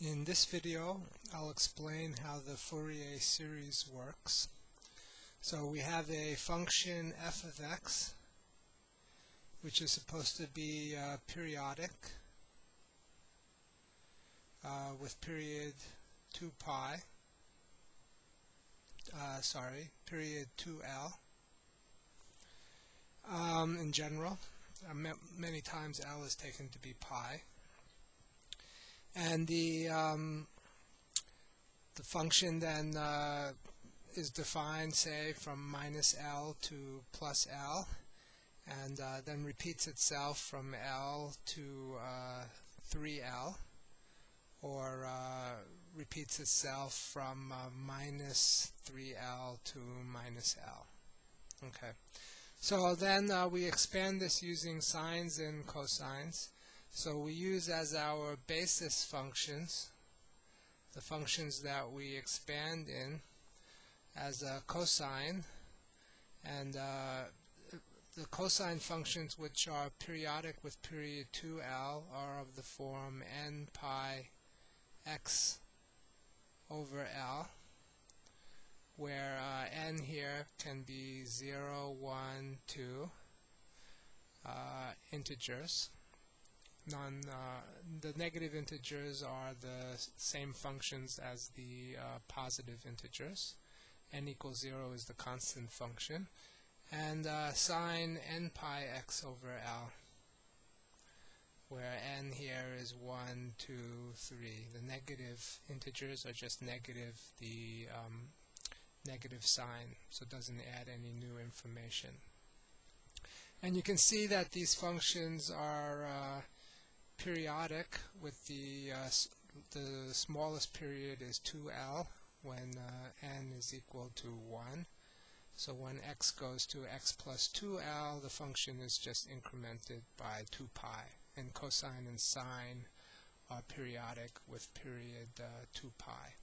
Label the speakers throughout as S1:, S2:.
S1: In this video, I'll explain how the Fourier series works. So we have a function f of x, which is supposed to be uh, periodic uh, with period 2 pi, uh, sorry, period 2l. Um, in general, uh, many times l is taken to be pi and the um, the function then uh, is defined say from minus L to plus L and uh, then repeats itself from L to uh, 3L or uh, repeats itself from uh, minus 3L to minus L. Okay, so then uh, we expand this using sines and cosines so we use as our basis functions the functions that we expand in as a cosine and uh, the cosine functions which are periodic with period 2l are of the form n pi x over l where uh, n here can be 0, 1, 2 uh, integers non uh, the negative integers are the same functions as the uh, positive integers n equals 0 is the constant function and uh, sine n pi x over l where n here is 1, 2, 3. The negative integers are just negative the um, negative sign so it doesn't add any new information. And you can see that these functions are uh, periodic with the uh, the smallest period is 2l when uh, n is equal to 1. So when x goes to x plus 2l, the function is just incremented by 2 pi. And cosine and sine are periodic with period uh, 2 pi.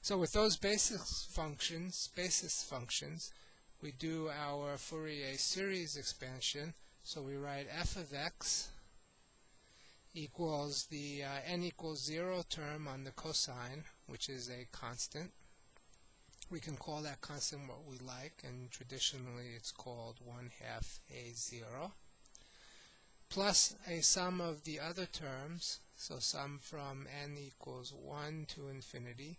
S1: So with those basis functions, basis functions, we do our Fourier series expansion. So we write f of x equals the uh, n equals 0 term on the cosine, which is a constant. We can call that constant what we like, and traditionally it's called 1 half a0, plus a sum of the other terms, so sum from n equals 1 to infinity,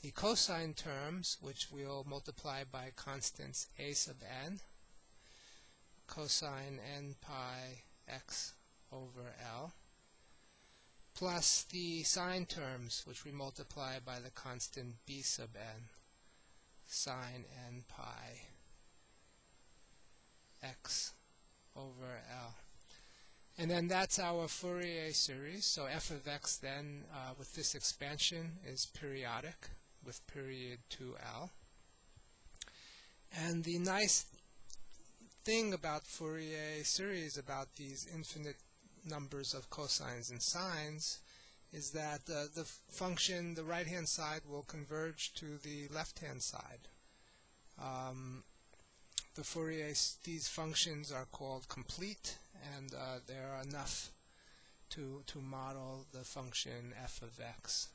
S1: the cosine terms, which we'll multiply by constants a sub n, cosine n pi x over L, plus the sine terms, which we multiply by the constant b sub n, sine n pi x over L. And then that's our Fourier series. So f of x then, uh, with this expansion, is periodic with period 2L. And the nice thing about Fourier series, about these infinite numbers of cosines and sines is that uh, the function, the right-hand side, will converge to the left-hand side. Um, the Fourier, these functions are called complete, and uh, there are enough to, to model the function f of x.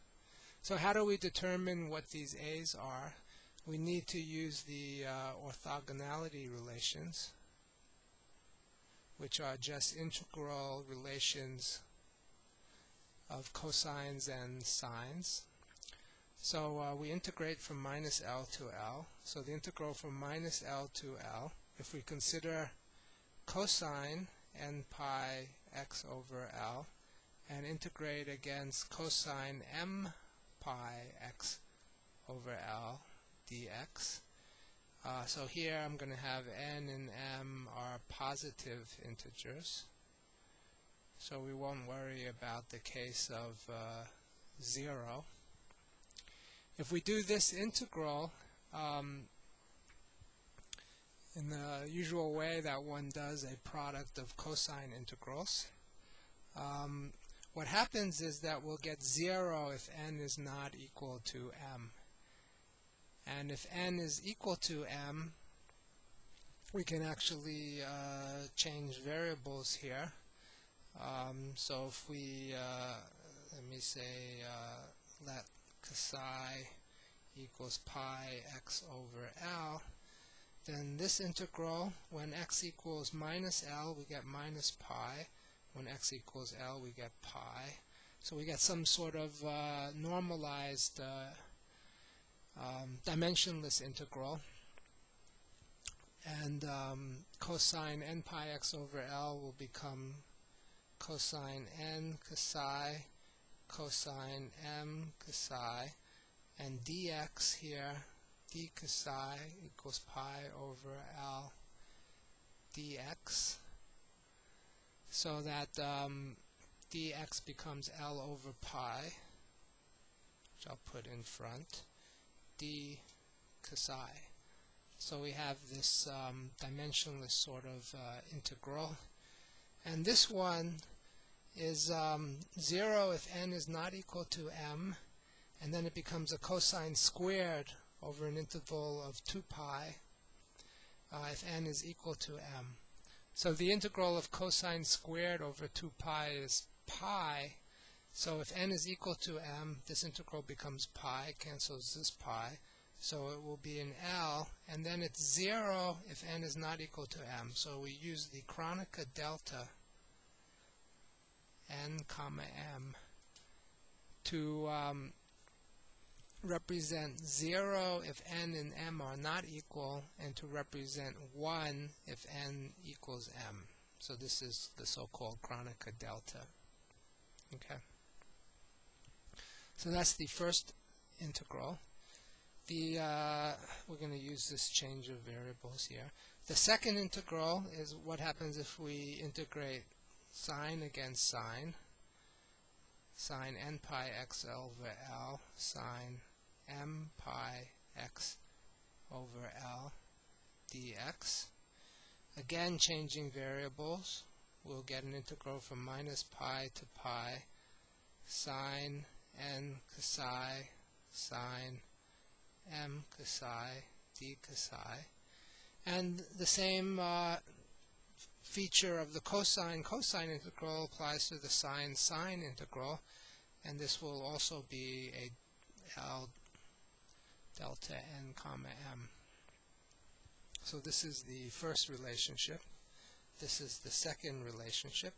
S1: So how do we determine what these a's are? We need to use the uh, orthogonality relations which are just integral relations of cosines and sines. So uh, we integrate from minus L to L. So the integral from minus L to L, if we consider cosine n pi x over L, and integrate against cosine m pi x over L dx, uh, so here I'm going to have n and m are positive integers. So we won't worry about the case of uh, 0. If we do this integral um, in the usual way that one does a product of cosine integrals, um, what happens is that we'll get 0 if n is not equal to m. And if n is equal to m, we can actually uh, change variables here. Um, so if we uh, let me say uh, let psi equals pi x over L, then this integral, when x equals minus L, we get minus pi. When x equals L, we get pi. So we get some sort of uh, normalized uh, um, dimensionless integral. And um, cosine n pi x over L will become cosine n psi cosine m psi and dx here d psi equals pi over L dx so that um, dx becomes L over pi which I'll put in front d psi so we have this um, dimensionless sort of uh, integral and this one is um, 0 if n is not equal to m and then it becomes a cosine squared over an interval of 2 pi uh, if n is equal to m. So the integral of cosine squared over 2 pi is pi. So if n is equal to m, this integral becomes pi, cancels this pi. So it will be an L, and then it's 0 if n is not equal to m. So we use the Kronecker delta n comma m to um, represent 0 if n and m are not equal and to represent 1 if n equals m. So this is the so-called Kronecker delta. Okay. So that's the first integral. The uh, We're going to use this change of variables here. The second integral is what happens if we integrate sine against sine. Sine n pi x over L sine m pi x over L dx. Again, changing variables, we'll get an integral from minus pi to pi sine n psi sine m psi d psi. And the same uh, feature of the cosine cosine integral applies to the sine sine integral, and this will also be a L delta n comma m. So this is the first relationship. This is the second relationship.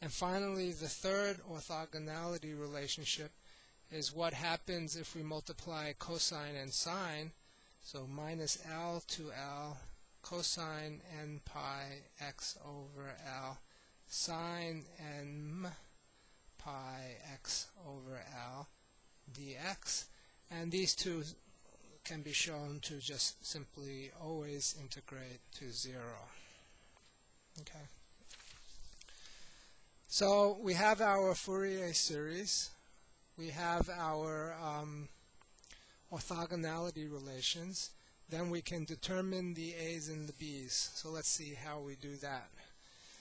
S1: And finally, the third orthogonality relationship is what happens if we multiply cosine and sine. So minus L to L cosine n pi x over L sine m pi x over L dx. And these two can be shown to just simply always integrate to 0. Okay. So we have our Fourier series. We have our um, orthogonality relations. Then we can determine the A's and the B's. So let's see how we do that.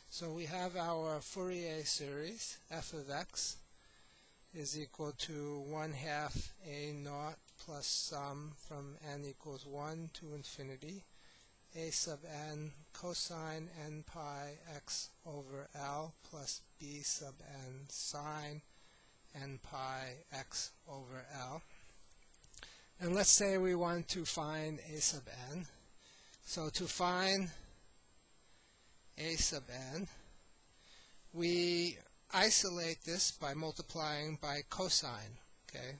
S1: So we have our Fourier series, f of x is equal to 1 half a naught plus sum from n equals 1 to infinity a sub n cosine n pi x over L plus b sub n sine n pi x over L. And let's say we want to find a sub n. So to find a sub n, we isolate this by multiplying by cosine. Okay,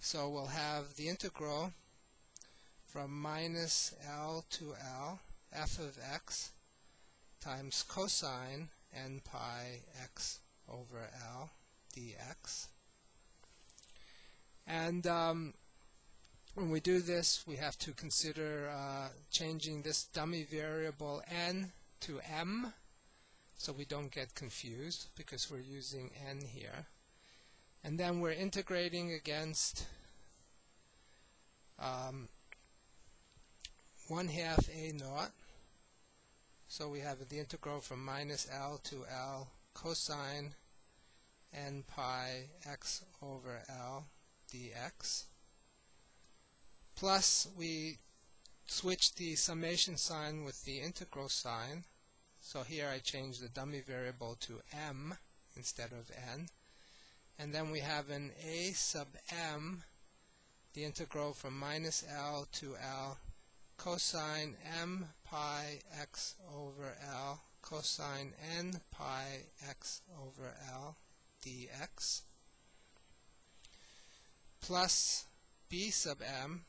S1: so we'll have the integral from minus L to L f of x times cosine n pi x over L dx. And um, when we do this, we have to consider uh, changing this dummy variable n to m so we don't get confused because we're using n here. And then we're integrating against um, 1 half a naught. So we have the integral from minus L to L cosine n pi x over L dx. Plus we switch the summation sign with the integral sign. So here I change the dummy variable to m instead of n. and then we have an a sub m, the integral from minus L to L, cosine m pi x over L, cosine n pi x over L dx, plus b sub m,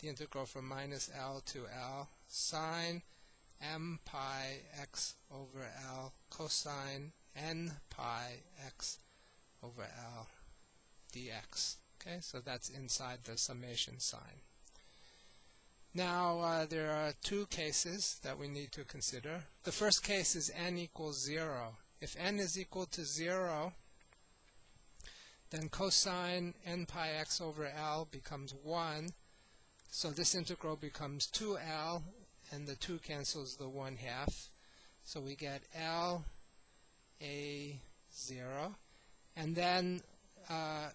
S1: the integral from minus L to L, sine m pi x over L cosine n pi x over L dx. Okay, so that's inside the summation sign. Now, uh, there are two cases that we need to consider. The first case is n equals 0. If n is equal to 0, then cosine n pi x over L becomes 1. So this integral becomes 2L and the 2 cancels the 1 half. So we get L A 0. And then uh,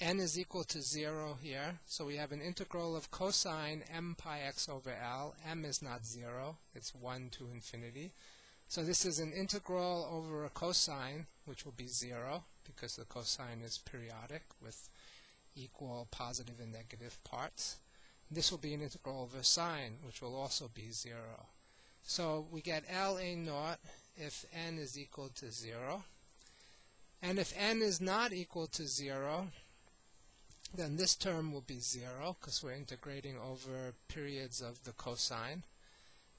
S1: n is equal to 0 here. So we have an integral of cosine m pi x over L. m is not 0. It's 1 to infinity. So this is an integral over a cosine, which will be 0, because the cosine is periodic with equal positive and negative parts. This will be an integral over sine, which will also be 0. So we get LA naught if n is equal to 0. And if n is not equal to 0, then this term will be 0 because we're integrating over periods of the cosine.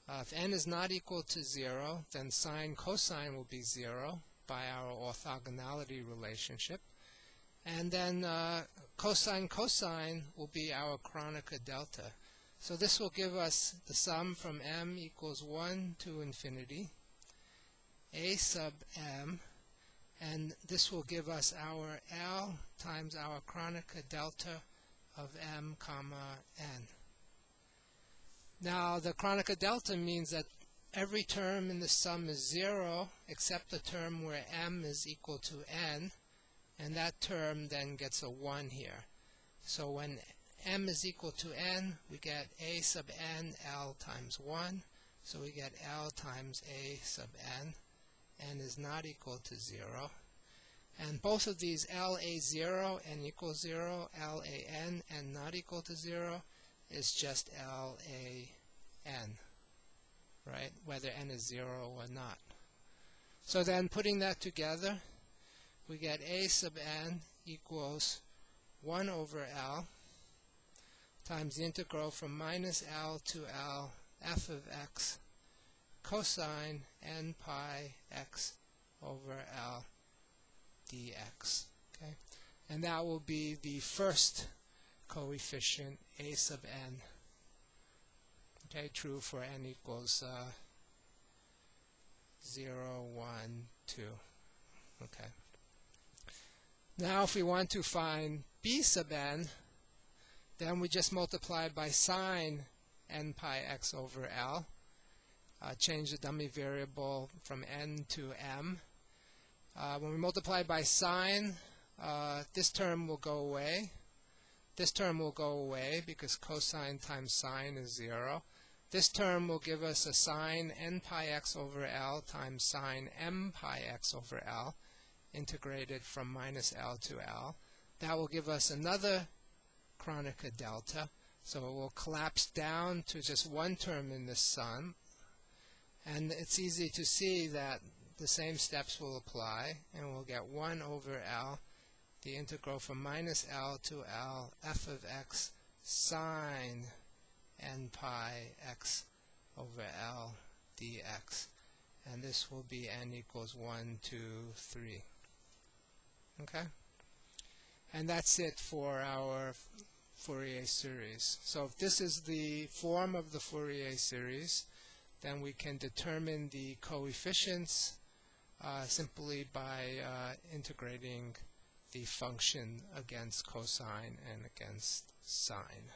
S1: Uh, if n is not equal to 0, then sine cosine will be 0 by our orthogonality relationship. And then uh, cosine cosine will be our Kronecker delta. So this will give us the sum from m equals 1 to infinity, a sub m, and this will give us our L times our Kronecker delta of m comma n. Now the Kronecker delta means that every term in the sum is 0 except the term where m is equal to n, and that term then gets a 1 here. So when m is equal to n, we get a sub n l times 1. So we get l times a sub n. n is not equal to 0. And both of these LA0, n equals 0, LAN, n not equal to 0, is just LAN, right? Whether n is 0 or not. So then putting that together, we get a sub n equals 1 over L times the integral from minus L to L f of x cosine n pi x over L dx. Okay? And that will be the first coefficient a sub n. Okay, true for n equals uh, 0, 1, 2. Okay. Now if we want to find b sub n, then we just multiply by sine n pi x over L. Uh, change the dummy variable from n to m. Uh, when we multiply by sine, uh, this term will go away. This term will go away because cosine times sine is 0. This term will give us a sine n pi x over L times sine m pi x over L integrated from minus L to L. That will give us another Kronecker delta. So it will collapse down to just one term in this sum. And it's easy to see that the same steps will apply, and we'll get 1 over L, the integral from minus L to L, f of x sine n pi x over L dx. And this will be n equals 1, 2, 3. Okay? And that's it for our Fourier series. So if this is the form of the Fourier series, then we can determine the coefficients uh, simply by uh, integrating the function against cosine and against sine.